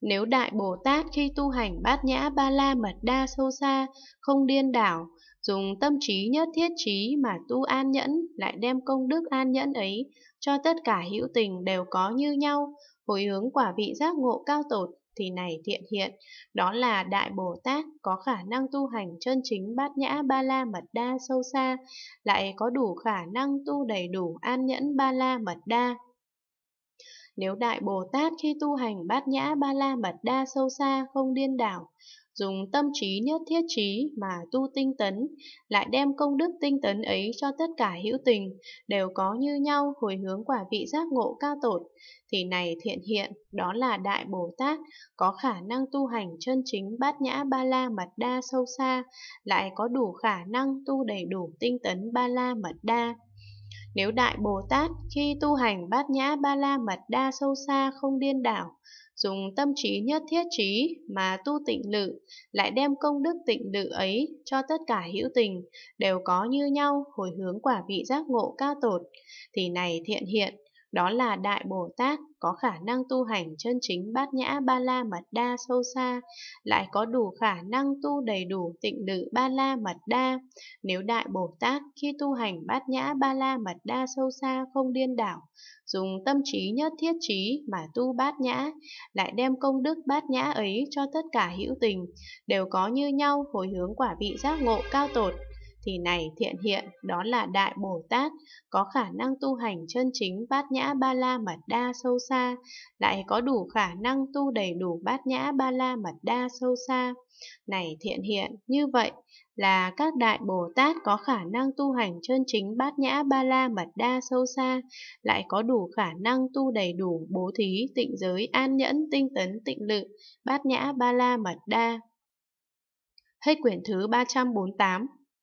Nếu Đại Bồ Tát khi tu hành bát nhã ba la mật đa sâu xa, không điên đảo, dùng tâm trí nhất thiết trí mà tu an nhẫn, lại đem công đức an nhẫn ấy cho tất cả hữu tình đều có như nhau, hồi hướng quả vị giác ngộ cao tột, thì này thiện hiện, đó là Đại Bồ Tát có khả năng tu hành chân chính bát nhã ba la mật đa sâu xa, lại có đủ khả năng tu đầy đủ an nhẫn ba la mật đa. Nếu Đại Bồ Tát khi tu hành bát nhã ba la mật đa sâu xa không điên đảo, dùng tâm trí nhất thiết trí mà tu tinh tấn, lại đem công đức tinh tấn ấy cho tất cả hữu tình, đều có như nhau hồi hướng quả vị giác ngộ cao tột, thì này thiện hiện, đó là Đại Bồ Tát, có khả năng tu hành chân chính bát nhã ba la mật đa sâu xa, lại có đủ khả năng tu đầy đủ tinh tấn ba la mật đa. Nếu Đại Bồ Tát khi tu hành bát nhã ba la mật đa sâu xa không điên đảo, dùng tâm trí nhất thiết trí mà tu tịnh lự, lại đem công đức tịnh lự ấy cho tất cả hữu tình, đều có như nhau hồi hướng quả vị giác ngộ cao tột, thì này thiện hiện, đó là Đại Bồ Tát có khả năng tu hành chân chính bát nhã ba la mật đa sâu xa, lại có đủ khả năng tu đầy đủ tịnh lự ba la mật đa. Nếu Đại Bồ Tát khi tu hành bát nhã ba la mật đa sâu xa không điên đảo, dùng tâm trí nhất thiết trí mà tu bát nhã, lại đem công đức bát nhã ấy cho tất cả hữu tình, đều có như nhau hồi hướng quả vị giác ngộ cao tột thì này thiện hiện đó là Đại Bồ Tát có khả năng tu hành chân chính bát nhã ba la mật đa sâu xa, lại có đủ khả năng tu đầy đủ bát nhã ba la mật đa sâu xa. Này thiện hiện, như vậy là các đại Bồ Tát có khả năng tu hành chân chính bát nhã ba la mật đa sâu xa, lại có đủ khả năng tu đầy đủ bố thí, tịnh giới, an nhẫn, tinh tấn, tịnh lự, bát nhã ba la mật đa. Hết quyển thứ 348